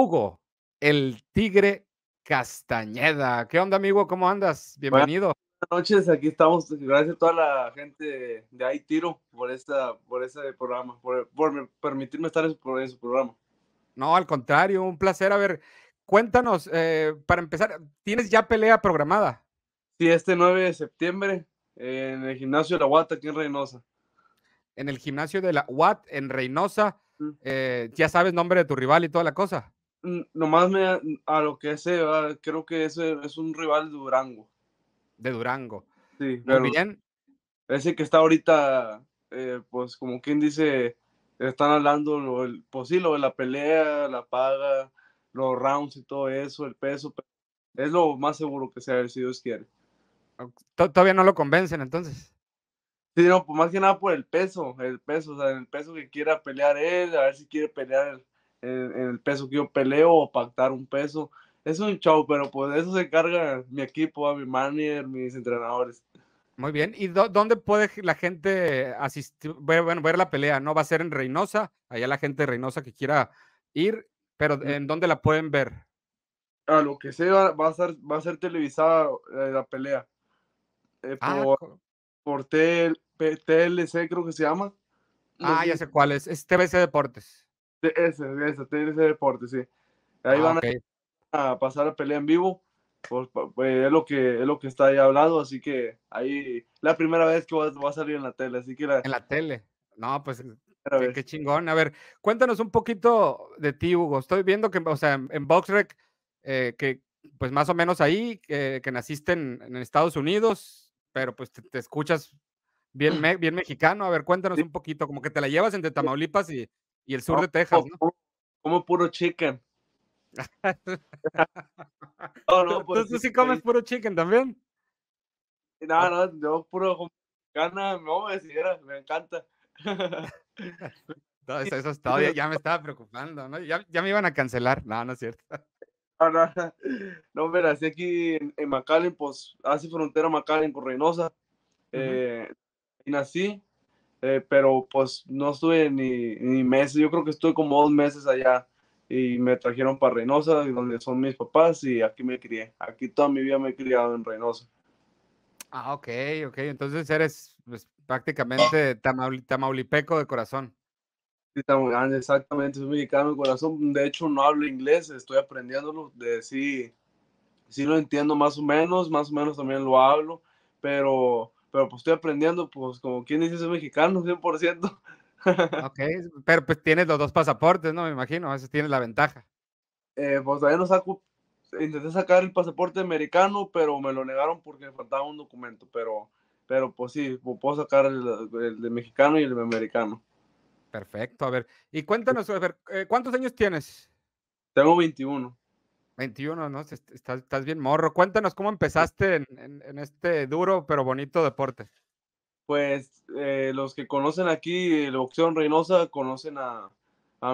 Hugo, el Tigre Castañeda. ¿Qué onda, amigo? ¿Cómo andas? Bienvenido. Buenas noches, aquí estamos. Gracias a toda la gente de ahí tiro por esta, por este programa, por, permitirme estar en su, programa. No, al contrario, un placer. A ver, cuéntanos, eh, para empezar, ¿tienes ya pelea programada? Sí, este 9 de septiembre en el gimnasio de la Guata, aquí en Reynosa. En el gimnasio de la UAT en Reynosa. Eh, ¿Ya sabes nombre de tu rival y toda la cosa? Nomás me, a lo que sé, creo que ese es un rival de Durango. De Durango. Sí, Muy bien. Ese que está ahorita, eh, pues como quien dice, están hablando lo, el, pues sí, lo de la pelea, la paga, los rounds y todo eso, el peso. Es lo más seguro que sea, si Dios quiere. Todavía no lo convencen entonces. Sí, no, pues más que nada por el peso, el peso, o sea, el peso que quiera pelear él, a ver si quiere pelear en, el peso que yo peleo o pactar un peso. Es un show, pero pues de eso se encarga mi equipo, mi manager, mis entrenadores. Muy bien. ¿Y dónde puede la gente asistir, bueno, ver la pelea? ¿No va a ser en Reynosa? Allá la gente de Reynosa que quiera ir, pero ¿en dónde la pueden ver? A lo que sea, va a ser, va a ser televisada eh, la pelea. Eh, ah, por, TLC creo que se llama. ah, ya sé cuál es. Es TBC Deportes. Ese, ese, TBC Deportes, sí. Ahí ah, van a, pasar la pelea en vivo. Pues, pues, es lo que es lo que está ahí hablando, así que ahí la primera vez que va, a salir en la tele, así que en la tele. No, pues qué, chingón. A ver, cuéntanos un poquito de ti, Hugo. Estoy viendo que, o sea, en, Boxrec, eh, que pues más o menos ahí, que naciste en, Estados Unidos, pero pues te escuchas bien, bien mexicano. A ver, cuéntanos un poquito, como que te la llevas entre Tamaulipas y, el sur de Texas, ¿no? Como, puro chicken. no, no, pues, ¿Tú, sí comes puro chicken también? No, no, yo puro gana, no, me me encanta. no, eso, eso es todo, ya, me estaba preocupando, ¿no? Ya, ya, me iban a cancelar, no, no es cierto. No, no, no, mira, así aquí en, en pues hace frontera McAllen con Reynosa. eh, nací, eh, pero pues no estuve ni, ni, meses, yo creo que estuve como dos meses allá y me trajeron para Reynosa, donde son mis papás y aquí me crié. Aquí toda mi vida me he criado en Reynosa. Ah, ok, ok, entonces eres pues, prácticamente tamaulipeco de corazón. Sí, exactamente, soy mexicano de corazón. De hecho, no hablo inglés, estoy aprendiéndolo. De sí, sí lo entiendo más o menos, más o menos también lo hablo, pero pero pues estoy aprendiendo, pues como quien dice, soy mexicano, 100%. ok, pero pues tienes los dos pasaportes, ¿no? Me imagino, eso tiene la ventaja. Eh, pues todavía no saco, intenté sacar el pasaporte americano, pero me lo negaron porque me faltaba un documento, pero, pero pues sí, puedo sacar el, de mexicano y el de americano. Perfecto, a ver, y cuéntanos, a ver, eh, ¿cuántos años tienes? Tengo 21. 21, ¿no? Estás, bien morro. Cuéntanos cómo empezaste en, este duro pero bonito deporte. Pues eh, los que conocen aquí el boxeo en Reynosa conocen a,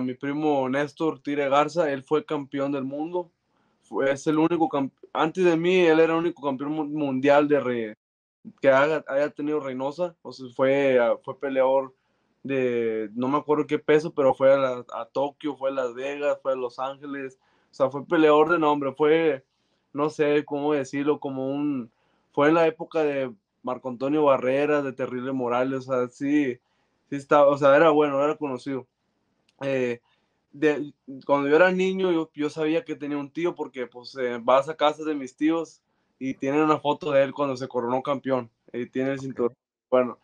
mi primo Néstor Tire Garza. Él fue campeón del mundo. Fue, es el único Antes de mí, él era el único campeón mundial de que haya, tenido Reynosa. O sea, fue, fue peleador de, no me acuerdo qué peso, pero fue a, a Tokio, fue a Las Vegas, fue a Los Ángeles o sea, fue peleador de nombre, fue, no sé cómo decirlo, como un, fue en la época de Marco Antonio Barrera, de Terrible Morales, o sea, sí, sí estaba, o sea, era bueno, era conocido. Eh, de, cuando yo era niño, yo, yo, sabía que tenía un tío porque pues eh, vas a casa de mis tíos y tienen una foto de él cuando se coronó campeón y tiene el cinturón. Bueno,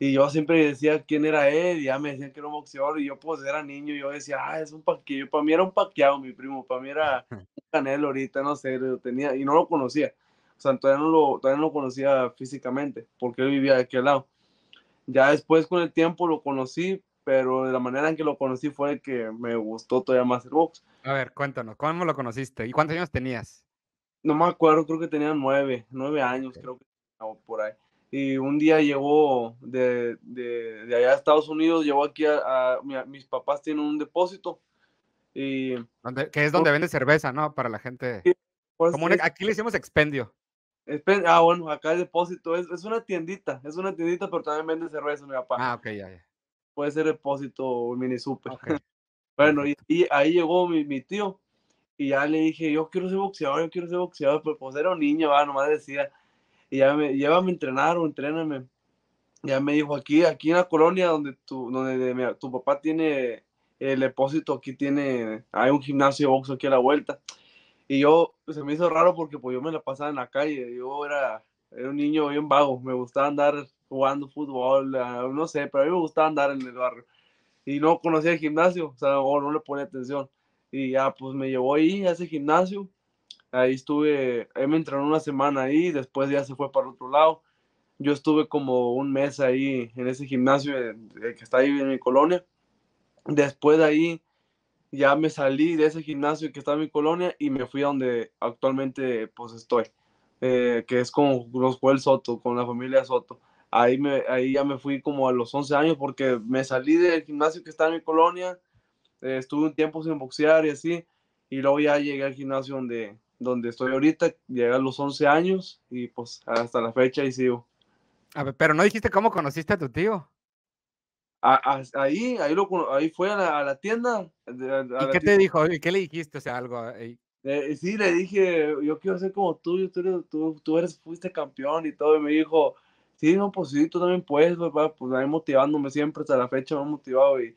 y yo siempre decía quién era él, y ya me decían que era un boxeador, y yo pues era niño, y yo decía, ah, es un paquillo, para mí era un paqueado mi primo, para mí era un canelo ahorita, no sé, lo tenía, y no lo conocía, o sea, todavía no lo, todavía no lo conocía físicamente, porque él vivía de aquel lado. Ya después con el tiempo lo conocí, pero de la manera en que lo conocí fue que me gustó todavía más el box. A ver, cuéntanos, ¿cómo lo conociste? ¿Y cuántos años tenías? No me acuerdo, creo que tenía nueve, nueve años, creo que, por ahí y un día llegó de, de, de, allá a Estados Unidos, llegó aquí a, mis papás tienen un depósito. Y, que es donde vende cerveza, ¿no? Para la gente. Pues Como aquí le hicimos expendio. ah, bueno, acá el depósito es, es, una tiendita, es una tiendita, pero también vende cerveza, mi papá. Ah, ok, ya, ya. Puede ser depósito o mini super. bueno, y, y, ahí llegó mi, mi tío y ya le dije, yo quiero ser boxeador, yo quiero ser boxeador, pero pues era un niño, va, nomás decía, y ya me, llévame a entrenar o entréname. Ya me dijo, aquí, aquí en la colonia donde tu, donde tu papá tiene el depósito, aquí tiene, hay un gimnasio de box aquí a la vuelta. Y yo, se me hizo raro porque pues yo me la pasaba en la calle, yo era, era un niño bien vago, me gustaba andar jugando fútbol, no sé, pero a mí me gustaba andar en el barrio. Y no conocía el gimnasio, o sea, no le ponía atención. Y ya, pues me llevó ahí a ese gimnasio. Ahí estuve, ahí me entrenó una semana ahí, después ya se fue para otro lado. Yo estuve como un mes ahí en ese gimnasio que está ahí en mi colonia. Después de ahí ya me salí de ese gimnasio que está en mi colonia y me fui a donde actualmente pues estoy, eh, que es con los Joel Soto, con la familia Soto. Ahí, me, ahí ya me fui como a los 11 años porque me salí del gimnasio que está en mi colonia, eh, estuve un tiempo sin boxear y así, y luego ya llegué al gimnasio donde, donde estoy ahorita, llegué a los 11 años y pues hasta la fecha y sigo. A ver, pero no dijiste cómo conociste a tu tío. ahí, ahí, lo, ahí fue a la, tienda. ¿Y qué te dijo? ¿Y qué le dijiste? O sea, algo ahí. Eh, sí, le dije, yo quiero ser como tú, tú, tú, tú eres, fuiste campeón y todo. Y me dijo, sí, no, pues sí, tú también puedes, papá. Pues ahí motivándome siempre hasta la fecha, me ha motivado. Y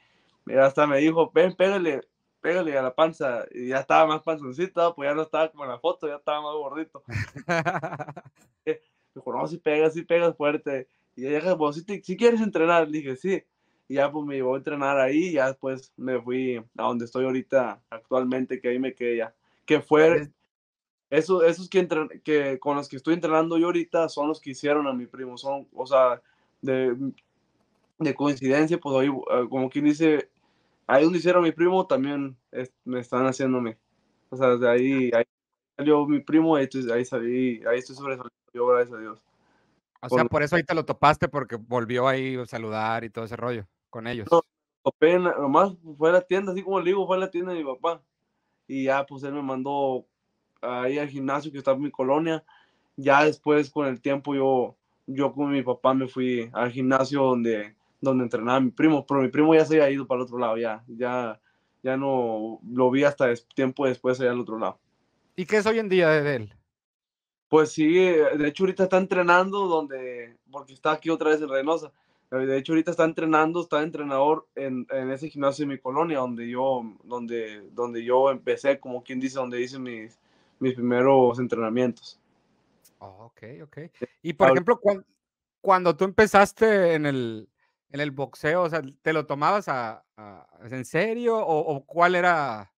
hasta me dijo, ven, pégale, pégale a la panza. Y ya estaba más panzoncito, pues ya no estaba como en la foto, ya estaba más gordito. dijo, no, si pegas, si pegas fuerte. Y ella dijo, pues, si, si quieres entrenar, le dije, sí. Y ya pues me llevó a entrenar ahí y ya después me fui a donde estoy ahorita actualmente, que ahí me quedé ya. Que fue, eso, esos que, que con los que estoy entrenando yo ahorita son los que hicieron a mi primo, son, o sea, de, de coincidencia, pues hoy, eh, como quien dice, ahí donde hicieron mi primo también me están haciéndome. O sea, de ahí, ahí salió mi primo, ahí, ahí, salí, ahí estoy sobresaliendo yo, gracias a Dios. O sea, por eso ahí te lo topaste, porque volvió ahí a saludar y todo ese rollo con ellos. No, topé, nomás fue a la tienda, así como le digo, fue a la tienda de mi papá. Y ya, pues él me mandó ahí al gimnasio que está en mi colonia. Ya después, con el tiempo, yo, yo con mi papá me fui al gimnasio donde, donde entrenaba mi primo, pero mi primo ya se había ido para el otro lado, ya, ya, ya no lo vi hasta tiempo después allá al otro lado. ¿Y qué es hoy en día de él? Pues sí, de hecho ahorita está entrenando donde, porque está aquí otra vez en Reynosa. De hecho ahorita está entrenando, está entrenador en, en, ese gimnasio de mi colonia, donde yo, donde, donde yo empecé, como quien dice, donde hice mis, mis primeros entrenamientos. Oh, ok, ok. Y por ejemplo, cuando, cuando, tú empezaste en el, en el boxeo, o sea, ¿te lo tomabas a, en serio o, cuál era?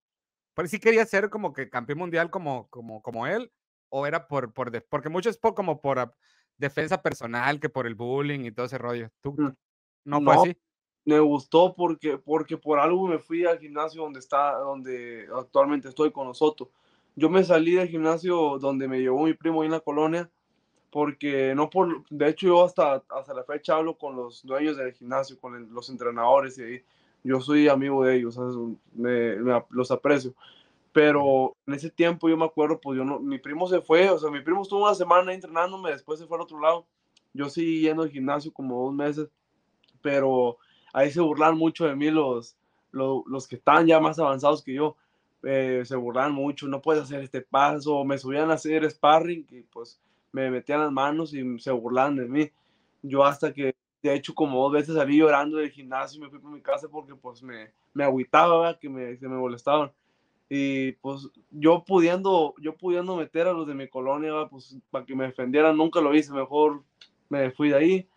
Pues sí querías ser como que campeón mundial como, como, como él o era por, por porque mucho es por, como por defensa personal que por el bullying y todo ese rollo. ¿Tú mm, no fue así? Me gustó porque, porque por algo me fui al gimnasio donde está, donde actualmente estoy con nosotros. Yo me salí del gimnasio donde me llevó mi primo en la colonia porque no por, de hecho yo hasta, hasta la fecha hablo con los dueños del gimnasio, con los entrenadores y yo soy amigo de ellos, me, los aprecio pero en ese tiempo yo me acuerdo, pues yo no, mi primo se fue, o sea, mi primo estuvo una semana entrenándome, después se fue al otro lado, yo seguí yendo al gimnasio como dos meses, pero ahí se burlan mucho de mí los, los, que están ya más avanzados que yo, eh, se burlan mucho, no puedes hacer este paso, me subían a hacer sparring y pues me metían las manos y se burlan de mí. Yo hasta que, de hecho, como dos veces salí llorando del gimnasio y me fui para mi casa porque pues me, me agüitaba, que me, se me molestaban. Y pues yo pudiendo, yo pudiendo meter a los de mi colonia, pues para que me defendieran, nunca lo hice, mejor me fui de ahí.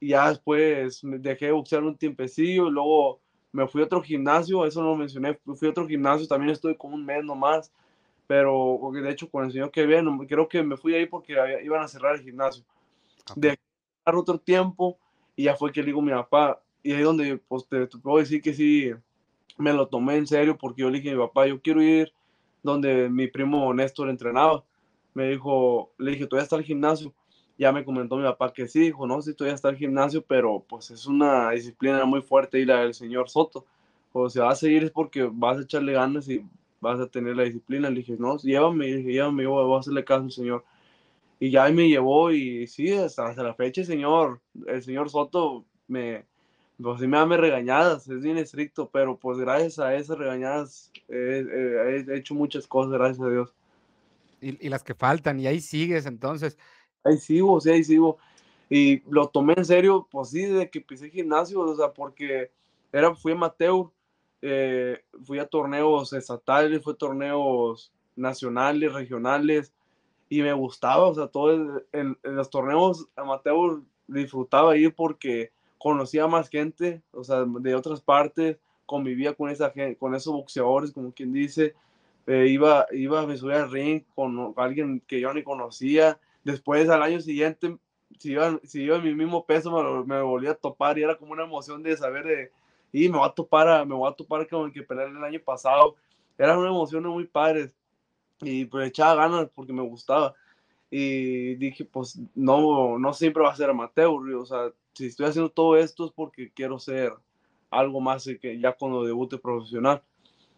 Y ya después dejé de boxear un tiempecillo, y luego me fui a otro gimnasio, eso no lo mencioné, fui a otro gimnasio, también estoy como un mes nomás, pero de hecho con el señor que viene, creo que me fui ahí porque iban a cerrar el gimnasio. Dejé de otro tiempo y ya fue que le digo a mi papá, y ahí donde pues te puedo decir que sí, me lo tomé en serio porque yo le dije a mi papá, yo quiero ir donde mi primo Néstor entrenaba. Me dijo, le dije, ¿todavía está el gimnasio? Ya me comentó mi papá que sí, dijo, no, sí, todavía está el gimnasio, pero pues es una disciplina muy fuerte y la del señor Soto. O sea, vas a seguir es porque vas a echarle ganas y vas a tener la disciplina. Le dije, no, llévame, llévame, yo voy a hacerle caso al señor. Y ya me llevó y sí, hasta, hasta la fecha, señor, el señor Soto me, pues sí me dame regañadas, es bien estricto, pero pues gracias a esas regañadas he hecho muchas cosas, gracias a Dios. Y, y, las que faltan, y ahí sigues entonces. Ahí sigo, sí, ahí sigo. Y lo tomé en serio, pues sí, desde que pisé gimnasio, o sea, porque era, fui amateur, eh, fui a torneos estatales, fui a torneos nacionales, regionales, y me gustaba, o sea, todo en, los torneos amateur disfrutaba ir porque conocía más gente, o sea, de otras partes, convivía con esa gente, con esos boxeadores, como quien dice, eh, iba, iba, me subía al ring con alguien que yo ni conocía, después al año siguiente, si iba, si iba en mi mismo peso, me, me volvía a topar y era como una emoción de saber de, y me voy a topar, me voy a topar como el que peleé el año pasado, era una emoción muy padre y pues echaba ganas porque me gustaba. Y dije, pues no, no siempre va a ser amateur, o sea, si estoy haciendo todo esto es porque quiero ser algo más que ya cuando debute profesional.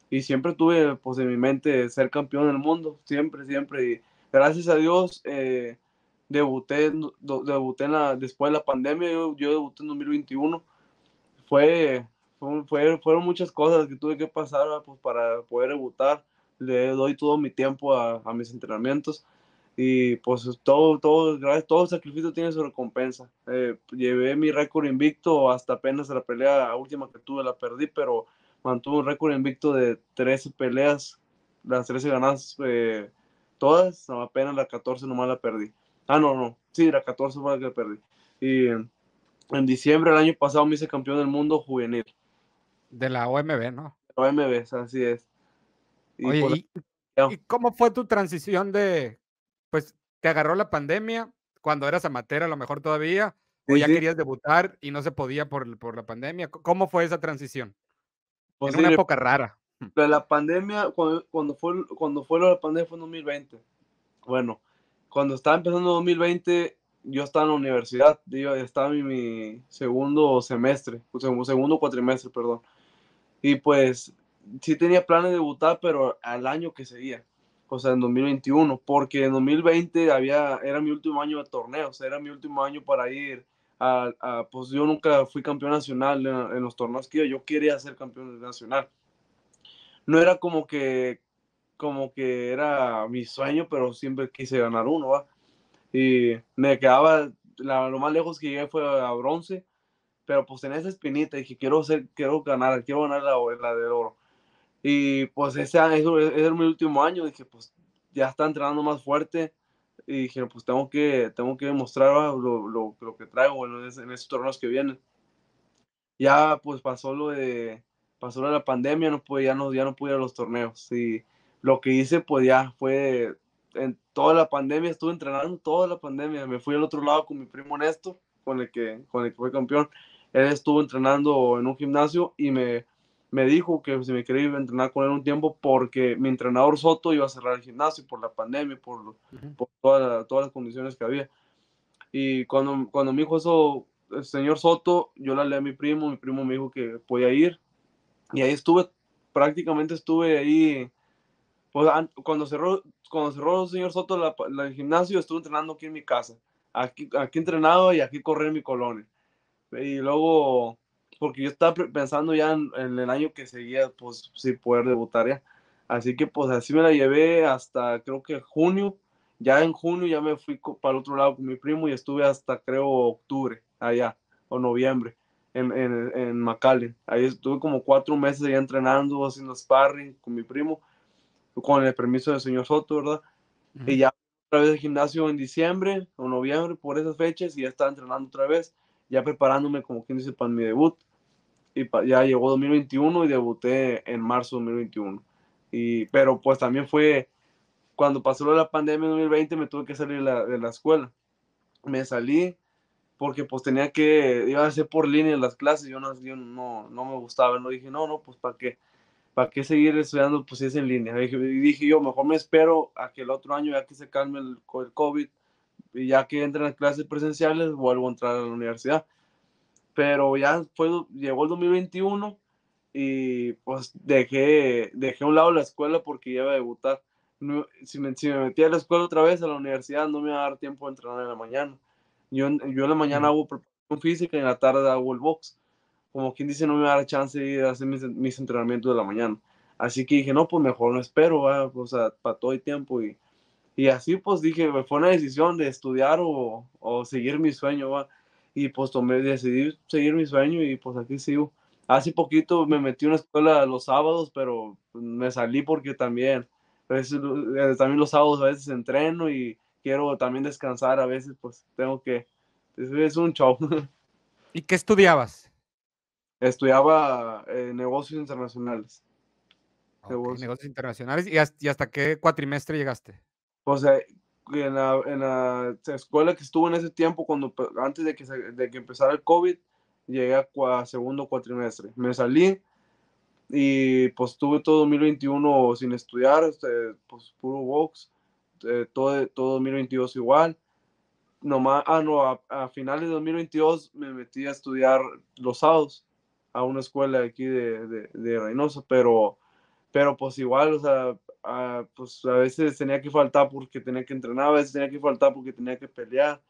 Y siempre tuve pues en mi mente ser campeón del mundo, siempre, siempre. Y gracias a Dios eh, debuté, debuté la, después de la pandemia, yo, yo debuté en 2021. Fue, fue, fueron muchas cosas que tuve que pasar pues, para poder debutar le doy todo mi tiempo a, a mis entrenamientos y pues todo, todo, todo sacrificio tiene su recompensa. Eh, llevé mi récord invicto hasta apenas la pelea última que tuve, la perdí, pero mantuve un récord invicto de 13 peleas, las 13 ganadas eh, todas, apenas la 14 nomás la perdí. Ah, no, no, sí, la 14 fue la que perdí. Y en diciembre del año pasado me hice campeón del mundo juvenil. De la OMB, ¿no? OMB, así es. Oye, ¿y, cómo fue tu transición de, pues, te agarró la pandemia cuando eras amateur a lo mejor todavía, o ya querías debutar y no se podía por, por la pandemia? ¿Cómo fue esa transición? Pues en una época rara. La pandemia, cuando, cuando, fue, cuando fue la pandemia fue en 2020. Bueno, cuando estaba empezando 2020, yo estaba en la universidad, yo estaba en mi segundo semestre, segundo cuatrimestre, perdón. Y pues sí tenía planes de debutar, pero al año que seguía, o sea, en 2021, porque en 2020 había, era mi último año de torneos, era mi último año para ir a, pues yo nunca fui campeón nacional en, los torneos que yo, yo quería ser campeón nacional. No era como que, como que era mi sueño, pero siempre quise ganar uno, ¿va? Y me quedaba, lo más lejos que llegué fue a bronce, pero pues en esa espinita dije, quiero, ser, quiero ganar, quiero ganar la, la de oro. Y pues ese, eso es mi último año, dije, pues ya está entrenando más fuerte y dije, pues tengo que, tengo que demostrar lo, lo, lo que traigo en, en torneos que vienen. Ya pues pasó lo de, pasó lo de la pandemia, no pude, ya, no, ya no pude ir a los torneos y lo que hice pues ya fue, en toda la pandemia estuve entrenando, toda la pandemia, me fui al otro lado con mi primo Néstor, con el que, con el que fue campeón, él estuvo entrenando en un gimnasio y me me dijo que si me quería ir a entrenar con él un tiempo porque mi entrenador Soto iba a cerrar el gimnasio por la pandemia, por, por todas las condiciones que había. Y cuando, cuando me dijo eso el señor Soto, yo le hablé a mi primo, mi primo me dijo que podía ir. Y ahí estuve, prácticamente estuve ahí, pues, cuando cerró, cuando cerró el señor Soto la, el gimnasio, estuve entrenando aquí en mi casa. Aquí, aquí entrenado y aquí correr en mi colonia. Y luego porque yo estaba pensando ya en, el año que seguía, pues sí, poder debutar ya. Así que pues así me la llevé hasta creo que junio. Ya en junio ya me fui para el otro lado con mi primo y estuve hasta creo octubre allá o noviembre en, en, en McAllen. Ahí estuve como cuatro meses ya entrenando, haciendo sparring con mi primo, con el permiso del señor Soto, ¿verdad? Y ya otra vez el gimnasio en diciembre o noviembre por esas fechas y ya estaba entrenando otra vez, ya preparándome como quien dice para mi debut y ya llegó 2021 y debuté en marzo de 2021. Y, pero pues también fue cuando pasó la pandemia en 2020 me tuve que salir de la, escuela. Me salí porque pues tenía que, iba a hacer por línea las clases, yo no, no, no me gustaba, no dije, no, no, pues para qué, para qué seguir estudiando, pues es en línea. Y dije, yo, mejor me espero a que el otro año, ya que se calme el, el COVID, y ya que entren las clases presenciales, vuelvo a entrar a la universidad pero ya fue, llegó el 2021 y pues dejé, dejé a un lado la escuela porque iba a debutar. si, me, si, me, metía a la escuela otra vez, a la universidad, no me iba a dar tiempo de entrenar en la mañana. Yo, yo en la mañana hago preparación física y en la tarde hago el box. como quien dice, no me va a dar chance de ir a hacer mis, entrenamientos de la mañana. Así que dije, no, pues mejor no espero, o sea, para todo el tiempo. Y, y así pues dije, fue una decisión de estudiar o, o seguir mi sueño, ¿va? Y pues tomé, decidí seguir mi sueño y pues aquí sigo. Hace poquito me metí en una escuela los sábados, pero me salí porque también, pues, también los sábados a veces entreno y quiero también descansar, a veces pues tengo que, es un show. ¿Y qué estudiabas? Estudiaba eh, negocios internacionales. negocios. internacionales. ¿Y hasta, qué cuatrimestre llegaste? Pues eh, en, la, en, la, escuela que estuve en ese tiempo, cuando antes de que, de que empezara el COVID, llegué a, segundo cuatrimestre. Me salí y pues tuve todo 2021 sin estudiar, este, pues puro box, eh, todo, todo 2022 igual. Nomás, ah, no, a, finales de 2022 me metí a estudiar los sábados a una escuela aquí de, de, de Reynosa, pero, pero pues igual, o sea, a, pues a veces tenía que faltar porque tenía que entrenar, a veces tenía que faltar porque tenía que pelear.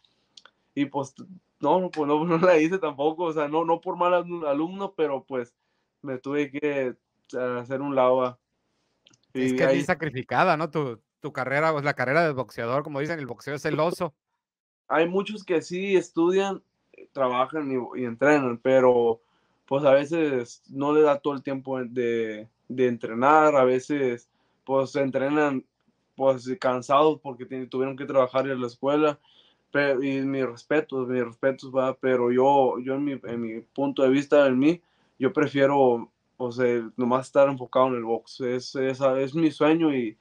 Y pues no, pues no, no la hice tampoco, o sea, no, no por mal alumno, pero pues me tuve que hacer un lado. es que es sacrificada, ¿no? Tu, tu carrera, pues la carrera de boxeador, como dicen, el boxeo es celoso. Hay muchos que sí estudian, trabajan y, entrenan, pero pues a veces no le da todo el tiempo de, de entrenar, a veces pues entrenan pues cansados porque tuvieron que trabajar en la escuela pero, y mi respeto, mi respeto va, pero yo, yo en mi, en mi punto de vista, en mí, yo prefiero, pues, eh, nomás estar enfocado en el box, es, es, es mi sueño y,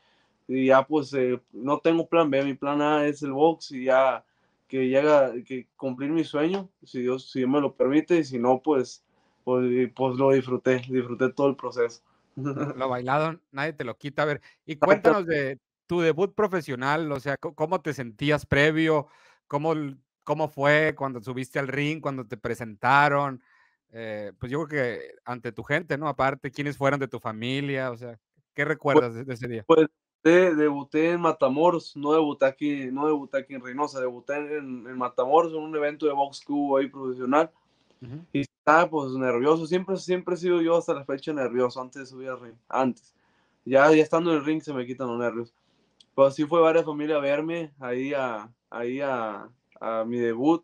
y ya, pues, eh, no tengo plan B, mi plan A es el box y ya que llega, que cumplir mi sueño, si Dios, si me lo permite, y si no, pues, pues, pues lo disfruté, disfruté todo el proceso. Lo bailado, nadie te lo quita. A ver, y cuéntanos de tu debut profesional, o sea, ¿cómo te sentías previo? ¿Cómo, cómo fue cuando subiste al ring, cuando te presentaron? Eh, pues yo creo que ante tu gente, ¿no? Aparte, ¿quiénes fueron de tu familia? O sea, ¿qué pues recuerdas de, ese día? Pues debuté en Matamoros, no debuté aquí, no debuté aquí en Reynosa, debuté en, en Matamoros en un evento de box que hubo ahí profesional. Y estaba pues nervioso, siempre, siempre he sido yo hasta la fecha nervioso antes de subir al ring, antes. Ya, ya estando en el ring se me quitan los nervios. Pues sí fue varias familias a verme ahí a, ahí a, a mi debut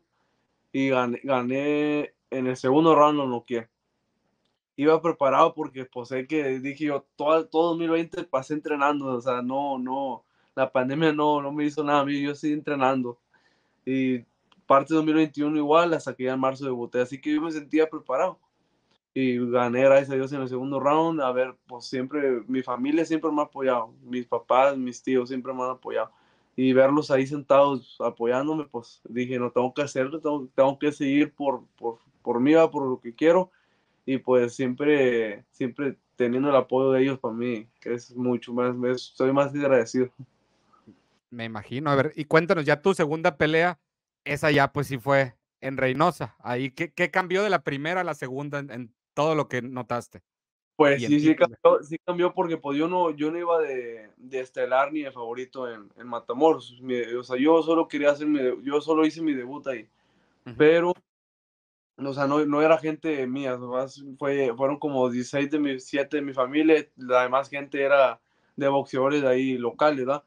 y gané, en el segundo round lo noqueé. Iba preparado porque pues sé que dije yo, todo, todo 2020 pasé entrenando, o sea, no, no, la pandemia no, no me hizo nada a mí, yo seguí entrenando. Y parte de 2021 igual, hasta que ya en marzo debuté, así que yo me sentía preparado. Y gané, gracias a Dios, en el segundo round. A ver, pues siempre, mi familia siempre me ha apoyado, mis papás, mis tíos siempre me han apoyado y verlos ahí sentados apoyándome, pues dije, no, tengo que hacerlo, tengo, tengo que seguir por, por, por mí, por lo que quiero, y pues siempre, siempre teniendo el apoyo de ellos para mí, es mucho más, me, soy más agradecido. Me imagino, a ver, y cuéntanos, ya tu segunda pelea, esa ya pues sí fue en Reynosa, ahí, ¿qué, qué cambió de la primera a la segunda en todo lo que notaste? Pues sí, sí cambió, sí cambió porque pues yo no, yo no iba de, de estelar ni de favorito en, en Matamoros. o sea, yo solo quería hacer mi, yo solo hice mi debut ahí. Pero, o sea, no, no era gente mía, fue, fueron como 16 de mi, 7 de mi familia, la demás gente era de boxeadores de ahí locales, ¿verdad?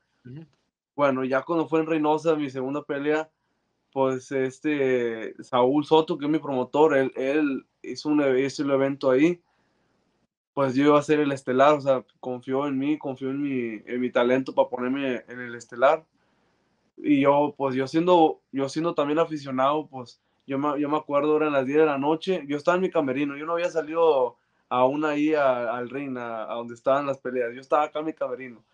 Bueno, ya cuando fue en Reynosa, mi segunda pelea, pues este Saúl Soto, que es mi promotor, él, él hizo, un, hizo el evento ahí pues yo iba a ser el estelar, o sea, confió en mí, confió en mi, en mi talento para ponerme en el estelar. Y yo, pues yo siendo, yo siendo también aficionado, pues yo me, yo me acuerdo, eran las 10 de la noche, yo estaba en mi camerino, yo no había salido aún ahí al ring, a, donde estaban las peleas, yo estaba acá en mi camerino.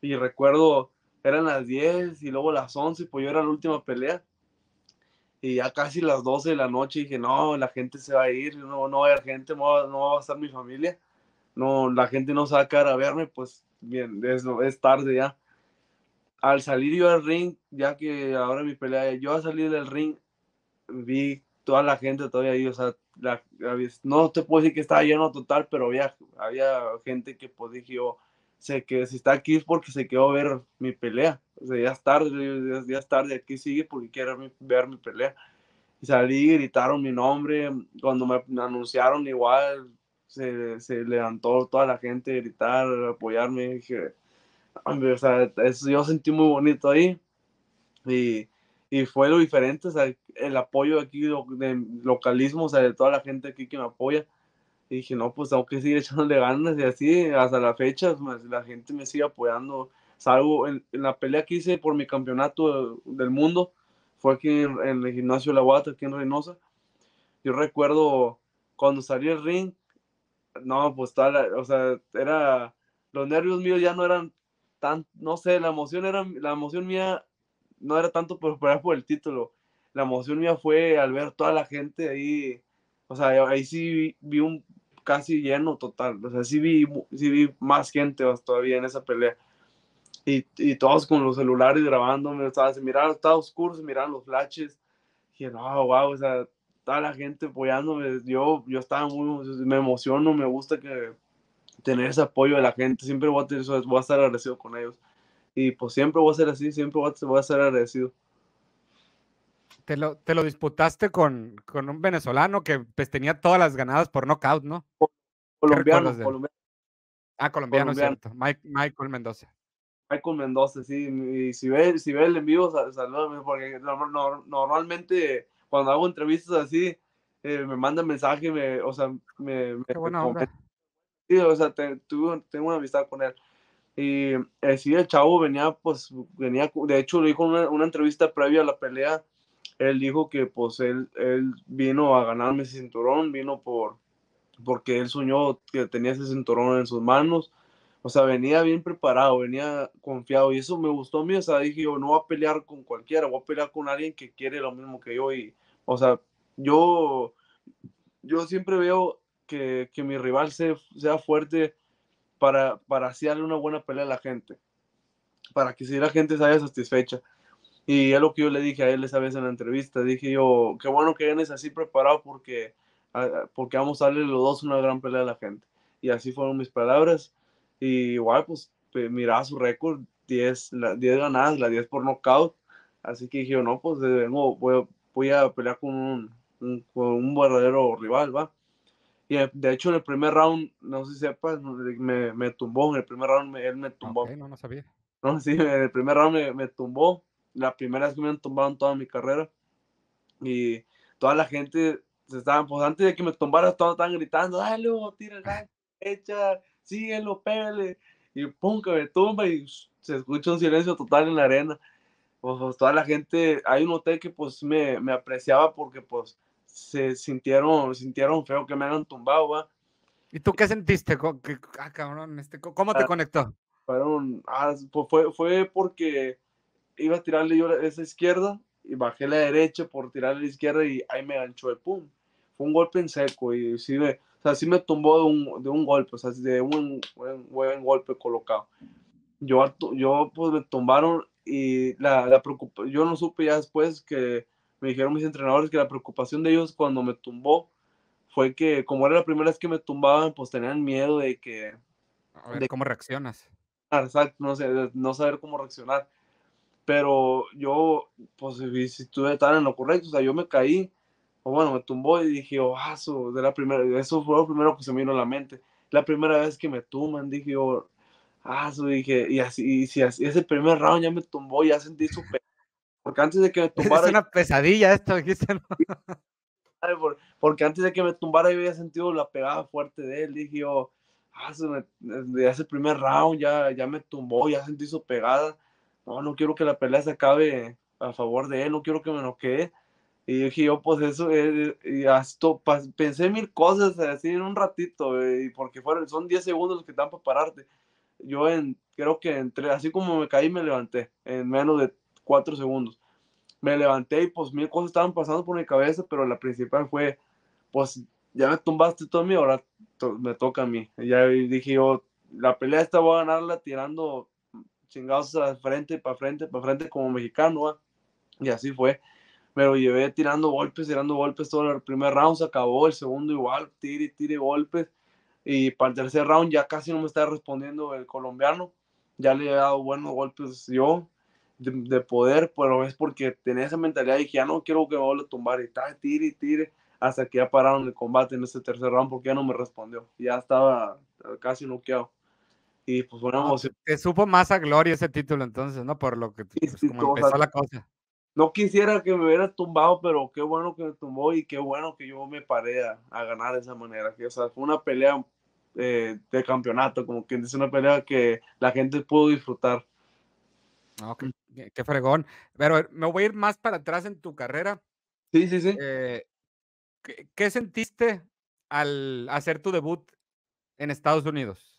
Y recuerdo, eran las 10 y luego las 11, pues yo era la última pelea. Y ya casi las 12 de la noche dije, no, la gente se va a ir, no, no va a haber gente, no no va a estar mi familia no, la gente no saca a verme, pues bien, es, es tarde ya. Al salir yo del ring, ya que ahora mi pelea, yo al salir del ring, vi toda la gente todavía ahí, o sea, no te puedo decir que estaba lleno total, pero había, había gente que pues dije yo, sé que si está aquí es porque se quedó ver mi pelea, o sea, ya es tarde, ya, es tarde, aquí sigue porque quiere ver mi pelea. y salí, gritaron mi nombre, cuando me anunciaron igual, se, se levantó toda la gente a gritar, a apoyarme, dije, o sea, eso yo sentí muy bonito ahí, y, y fue lo diferente, o sea, el apoyo aquí de localismo, o sea, de toda la gente aquí que me apoya, y dije, no, pues tengo que seguir echándole ganas, y así, hasta la fecha, pues, la gente me sigue apoyando, salvo en, la pelea que hice por mi campeonato del mundo, fue aquí en, el gimnasio La Guata, aquí en Reynosa. Yo recuerdo cuando salí el ring, no, pues tal, o sea, era, los nervios míos ya no eran tan, no sé, la emoción era, la emoción mía no era tanto por por el título, la emoción mía fue al ver toda la gente ahí, o sea, ahí sí vi, un casi lleno total, o sea, sí vi, sí vi más gente todavía en esa pelea y, y, todos con los celulares grabándome, ¿sabes? Se miraban, estaba oscuro, se miraban los flashes. Y no, wow, o sea, toda la gente apoyándome. Yo, yo estaba muy, me emociono, me gusta que tener ese apoyo de la gente. Siempre voy a, tener, voy a estar agradecido con ellos. Y pues siempre voy a ser así, siempre voy a, voy a estar agradecido. Te lo, te lo disputaste con, con, un venezolano que pues tenía todas las ganadas por knockout, ¿no? Colombiano, colombiano. Ah, colombiano, colombiano. cierto. Mike, Michael Mendoza. Michael Mendoza, sí. Y si ve, si ve el en vivo, salúdame, porque normalmente cuando hago entrevistas así, eh, me manda mensaje, me, o sea, me... Qué buena onda. Sí, o sea, tengo una amistad con él. Y eh, sí, el chavo venía, pues, venía, de hecho, lo dijo en una, una, entrevista previa a la pelea, él dijo que, pues, él, él vino a ganarme ese cinturón, vino por, porque él soñó que tenía ese cinturón en sus manos, o sea, venía bien preparado, venía confiado y eso me gustó a mí. O sea, dije yo, no voy a pelear con cualquiera, voy a pelear con alguien que quiere lo mismo que yo. Y, o sea, yo, yo siempre veo que, que mi rival sea, fuerte para, para así darle una buena pelea a la gente, para que si la gente se haya satisfecha. Y es lo que yo le dije a él esa vez en la entrevista. Dije yo, qué bueno que vienes así preparado porque, ah, porque vamos a darle los dos una gran pelea a la gente. Y así fueron mis palabras y igual, pues, miraba su récord, 10, 10 ganadas, la 10 por knockout. Así que dije, no, pues vengo, voy, voy, a pelear con un, un, con un verdadero rival, ¿va? Y eh, de hecho, en el primer round, no sé si sepas, me, me tumbó. En el primer round él me tumbó. no, no sabía. No, sí, en el primer round me, me, tumbó. La primera vez que me han tumbado en toda mi carrera. Y toda la gente se estaban, pues antes de que me tumbara, todos estaban gritando, dale, tira echa, síguelo, pégale. Y pum, que me tumba y se escucha un silencio total en la arena. Pues, pues, toda la gente, hay un hotel que pues me, me, apreciaba porque pues se sintieron, sintieron feo que me hayan tumbado, ¿va? ¿Y tú qué sentiste? Ah, cabrón, este, ¿cómo te ah, conectó? Fueron, ah, pues fue, fue porque iba a tirarle yo esa izquierda y bajé la derecha por tirarle la izquierda y ahí me ganchó el pum. Fue un golpe en seco y sí me, o sea, sí me tumbó de un, de un golpe, o sea, de un buen, buen golpe colocado. Yo, yo pues me tumbaron y la, la yo no supe ya después que me dijeron mis entrenadores que la preocupación de ellos cuando me tumbó fue que como era la primera vez que me tumbaban, pues tenían miedo de que... A ver, de cómo reaccionas. Exacto, no, sé, no saber cómo reaccionar. Pero yo, pues si estuve tan en lo correcto, o sea, yo me caí o bueno, me tumbó y dije, oh, eso, de la primera, eso fue lo primero que se me vino a la mente. La primera vez que me tumban, dije, oh, ah, eso dije, y así, y si así, ese primer round ya me tumbó, ya sentí su Porque antes de que me tumbara. Es una pesadilla esto, dijiste, ¿no? Porque antes de que me tumbara, yo había sentido la pegada fuerte de él. Dije, yo, ah, de ese primer round ya, ya me tumbó, ya sentí su pegada. No, no quiero que la pelea se acabe a favor de él, no quiero que me noquee. Y dije yo, pues eso, eh, y hasta pensé mil cosas así en un ratito, y porque fueron, son 10 segundos los que están para pararte. Yo en, creo que entre, así como me caí, me levanté en menos de 4 segundos. Me levanté y pues mil cosas estaban pasando por mi cabeza, pero la principal fue, pues ya me tumbaste todo a mí, ahora me toca a mí. Ya dije yo, la pelea esta voy a ganarla tirando chingados a frente, para frente, para frente como mexicano, y así fue. Me lo llevé tirando golpes, tirando golpes todo el primer round, se acabó, el segundo igual, tire, tire golpes, y para el tercer round ya casi no me está respondiendo el colombiano, ya le he dado buenos golpes yo, de, poder, pero es porque tenía esa mentalidad y dije, ya no quiero que me vuelva a tumbar y tal, tire tire, hasta que ya pararon el combate en ese tercer round porque ya no me respondió, ya estaba casi noqueado. Y pues bueno, Te supo más a gloria ese título entonces, ¿no? Por lo que pues, como empezó la cosa. No quisiera que me hubiera tumbado, pero qué bueno que me tumbó y qué bueno que yo me paré a, ganar de esa manera. Que, o sea, fue una pelea eh, de campeonato, como quien dice, una pelea que la gente pudo disfrutar. Qué fregón. Pero me voy a ir más para atrás en tu carrera. Sí, sí, sí. Eh, ¿qué, sentiste al hacer tu debut en Estados Unidos?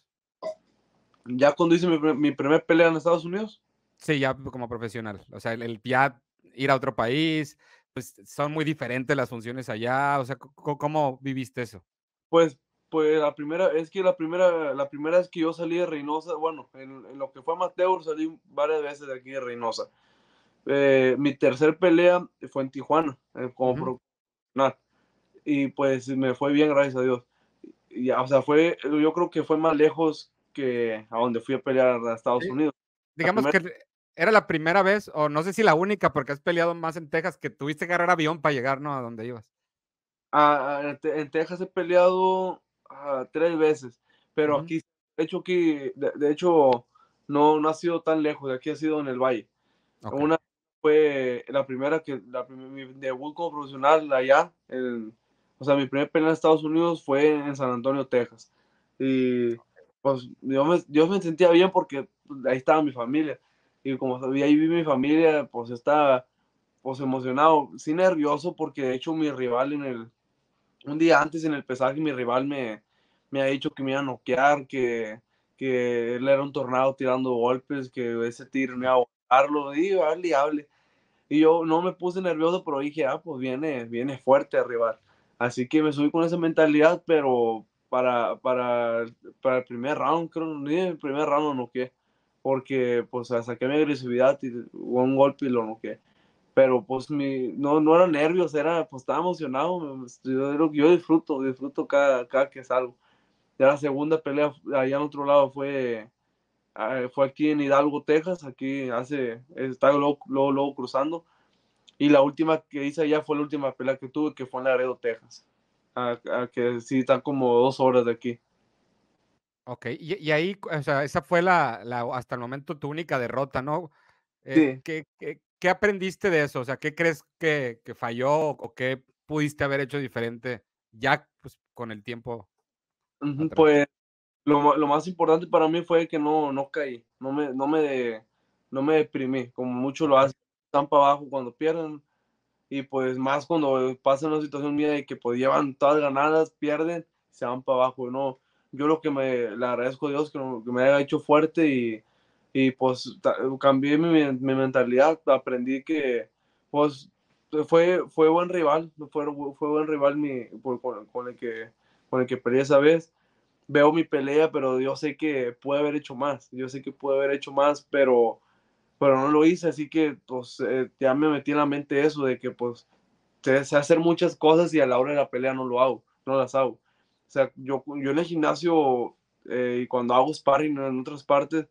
¿Ya cuando hice mi, primer pelea en Estados Unidos? Sí, ya como profesional. O sea, el, ya ir a otro país, pues son muy diferentes las funciones allá. O sea, ¿cómo, viviste eso? Pues pues la primera, es que la primera, la primera vez que yo salí de Reynosa, bueno, en, lo que fue amateur salí varias veces de aquí de Reynosa. Eh, mi tercer pelea fue en Tijuana, eh, como Y pues me fue bien, gracias a Dios. Y, o sea, fue, yo creo que fue más lejos que a donde fui a pelear a Estados Unidos. Digamos que era la primera vez, o no sé si la única, porque has peleado más en Texas, que tuviste que agarrar avión para llegar, ¿no? A donde ibas. Ah, en Texas he peleado tres veces, pero aquí, de hecho, aquí, de, hecho, no, no ha sido tan lejos, de aquí ha sido en el Valle. Una fue la primera que, la, mi debut como profesional allá, o sea, mi primer pelea en Estados Unidos fue en San Antonio, Texas. Y pues yo me, yo me sentía bien porque pues, ahí estaba mi familia. Y como ahí vi mi familia, pues estaba pues emocionado, sí nervioso porque de hecho mi rival en el, un día antes en el pesaje mi rival me, me ha dicho que me iba a noquear, que, que él era un tornado tirando golpes, que ese tiro me iba a botarlo, y hable y hable. Y yo no me puse nervioso, pero dije, ah, pues viene, viene fuerte a rival. Así que me subí con esa mentalidad, pero para, para, para el primer round, creo, ni el primer round lo noqueé, porque pues saqué mi agresividad y un golpe y lo noqueé pero pues mi, no, no era nervios, era, pues estaba emocionado, yo, yo disfruto, disfruto cada, cada que salgo. Ya la segunda pelea allá en otro lado fue, ah, fue aquí en Hidalgo, Texas, aquí hace, estaba luego, luego, cruzando, y la última que hice allá fue la última pelea que tuve, que fue en Laredo, Texas, a, que sí está como dos horas de aquí. Ok, y, ahí, o sea, esa fue la, la, hasta el momento tu única derrota, ¿no? Eh, sí. ¿qué, ¿Qué aprendiste de eso? O sea, ¿qué crees que, falló o qué pudiste haber hecho diferente ya pues, con el tiempo? Pues lo, lo, más importante para mí fue que no, no caí, no me, no, me no me deprimí, como muchos lo hacen, están para abajo cuando pierden y pues más cuando pasan una situación mía de que pues llevan todas ganadas, pierden, se van para abajo. No, yo lo que me le agradezco a Dios que, que me haya hecho fuerte y y pues cambié mi, mi, mentalidad, aprendí que pues fue, fue buen rival, fue, fue buen rival mi, con, con, el que, con el que peleé esa vez. Veo mi pelea, pero yo sé que puede haber hecho más, yo sé que puede haber hecho más, pero, pero no lo hice, así que pues eh, ya me metí en la mente eso de que pues sé hacer muchas cosas y a la hora de la pelea no lo hago, no las hago. O sea, yo, yo en el gimnasio eh, y cuando hago sparring en otras partes,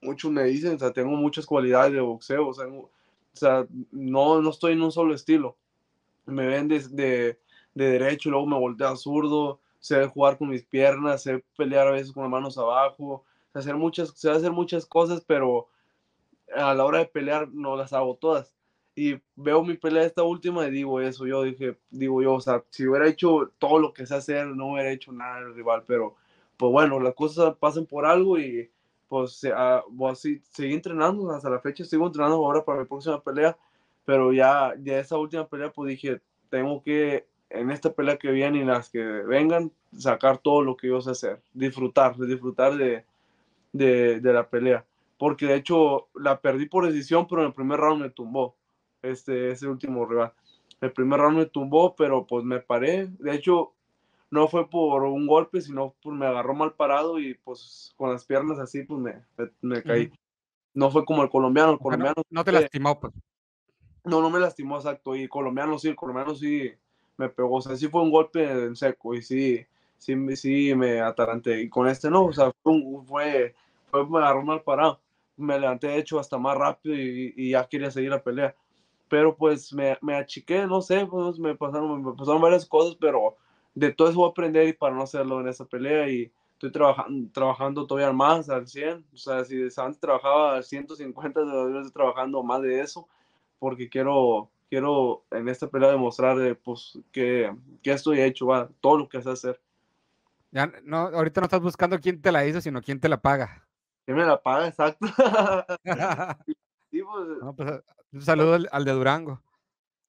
muchos me dicen, o sea, tengo muchas cualidades de boxeo, o sea, o sea no, no estoy en un solo estilo. Me ven de, de, derecho y luego me volteo a zurdo, sé jugar con mis piernas, sé pelear a veces con las manos abajo, sé hacer muchas, sé hacer muchas cosas, pero a la hora de pelear no las hago todas. Y veo mi pelea esta última y digo eso, yo dije, digo yo, o sea, si hubiera hecho todo lo que sé hacer, no hubiera hecho nada el rival, pero pues bueno, las cosas pasan por algo y pues uh, a seguir entrenando hasta la fecha, sigo entrenando ahora para mi próxima pelea, pero ya, ya esa última pelea, pues dije, tengo que en esta pelea que viene y las que vengan, sacar todo lo que yo sé hacer, disfrutar, disfrutar de, de, de, la pelea. Porque de hecho la perdí por decisión, pero en el primer round me tumbó, este, ese último rival. El primer round me tumbó, pero pues me paré. De hecho, no fue por un golpe, sino por me agarró mal parado y pues con las piernas así, pues me, me, caí. No fue como el colombiano, el colombiano. No, te lastimó, pues. No, no me lastimó, exacto. Y colombiano sí, el colombiano sí me pegó. O sea, sí fue un golpe en seco y sí, sí, sí me ataranté. Y con este no, o sea, fue, fue, fue me agarró mal parado. Me levanté de hecho hasta más rápido y, ya quería seguir la pelea. Pero pues me, me, achiqué, no sé, pues me pasaron, me pasaron varias cosas, pero de todo eso voy a aprender y para no hacerlo en esa pelea y estoy trabajando, trabajando todavía más al 100. O sea, si antes trabajaba al 150, estoy trabajando más de eso porque quiero, quiero en esta pelea demostrar pues, que, que estoy hecho, va, todo lo que sé hacer. Ya, no, ahorita no estás buscando quién te la hizo, sino quién te la paga. ¿Quién me la paga? Exacto. Pues, pues, un saludo al, de Durango.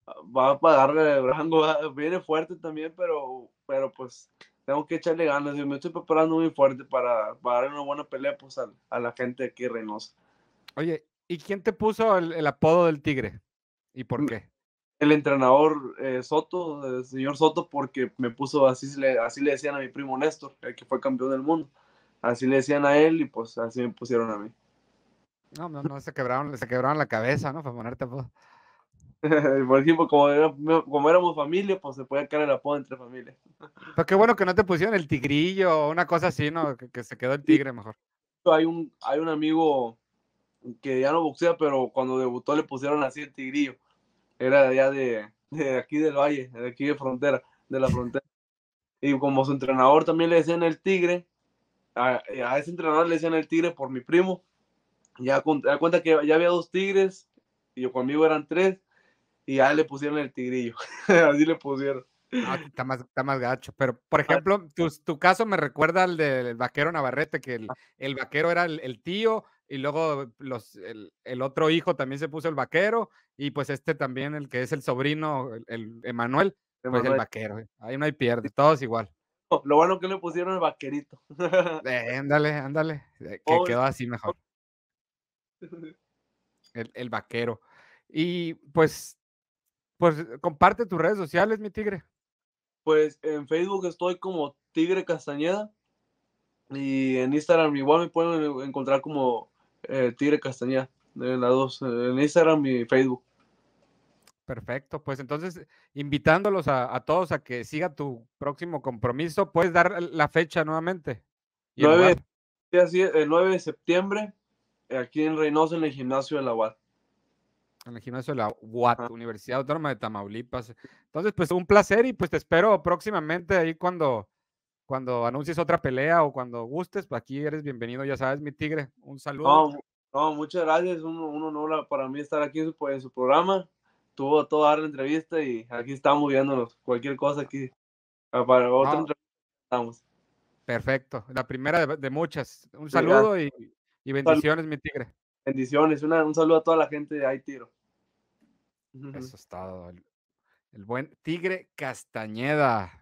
Va a pagarle de Durango, viene fuerte también, pero, pero pues tengo que echarle ganas. Yo me estoy preparando muy fuerte para, para dar una buena pelea pues, a, la gente aquí Reynosa. Oye, ¿y quién te puso el, apodo del Tigre? ¿Y por mm, qué? El entrenador eh, Soto, el señor Soto, porque me puso así, así le decían a mi primo Néstor, el que fue campeón del mundo. Así le decían a él y pues así me pusieron a mí. No, no, no, se quebraron, se quebraron la cabeza, ¿no? Para ponerte apodo. Por ejemplo, como, como, éramos familia, pues se podía caer el apodo entre familia. Pero qué bueno que no te pusieron el tigrillo o una cosa así, ¿no? Que, se quedó el tigre mejor. Hay un, hay un amigo que ya no boxea, pero cuando debutó le pusieron así el tigrillo. Era ya de, de aquí del valle, de aquí de frontera, de la frontera. Y como su entrenador también le decían el tigre, a, ese entrenador le decían el tigre por mi primo. Ya da cuenta que ya había dos tigres y yo conmigo eran tres y ya le pusieron el tigrillo. Así le pusieron. está, más, está más gacho. Pero, por ah. ejemplo, tu, tu caso me recuerda al del vaquero Navarrete, que el, ah. el vaquero era el, tío y luego los, el, el, otro hijo también se puso el vaquero y pues este también, el que es el sobrino, el, Emanuel, pues el vaquero. Ahí no hay pierde, todos igual. Lo bueno que le pusieron el vaquerito. Eh, ándale, ándale. Eh, que quedó así mejor. El, vaquero. Y pues, pues comparte tus redes sociales, mi tigre. Pues en Facebook estoy como Tigre Castañeda. Y en Instagram igual me pueden encontrar como eh, Tigre Castañeda. En las dos, en Instagram y Facebook. Perfecto, pues entonces invitándolos a, todos a que siga tu próximo compromiso, ¿puedes dar la fecha nuevamente? el 9, el 9 de septiembre, aquí en Reynosa, en el gimnasio de la UAT. En el gimnasio de la UAT, Universidad Autónoma de Tamaulipas. Entonces, pues un placer y pues te espero próximamente ahí cuando, cuando anuncies otra pelea o cuando gustes, pues aquí eres bienvenido, ya sabes, mi tigre. Un saludo. No, muchas gracias, un, un honor para mí estar aquí en su programa tuvo todo dar la entrevista y aquí estamos viéndonos. Cualquier cosa aquí. Ah, para otra entrevista estamos. Perfecto. La primera de, muchas. Un saludo y, bendiciones, mi tigre. Bendiciones. un saludo a toda la gente de Ahí Tiro. Eso es todo. el buen Tigre Castañeda.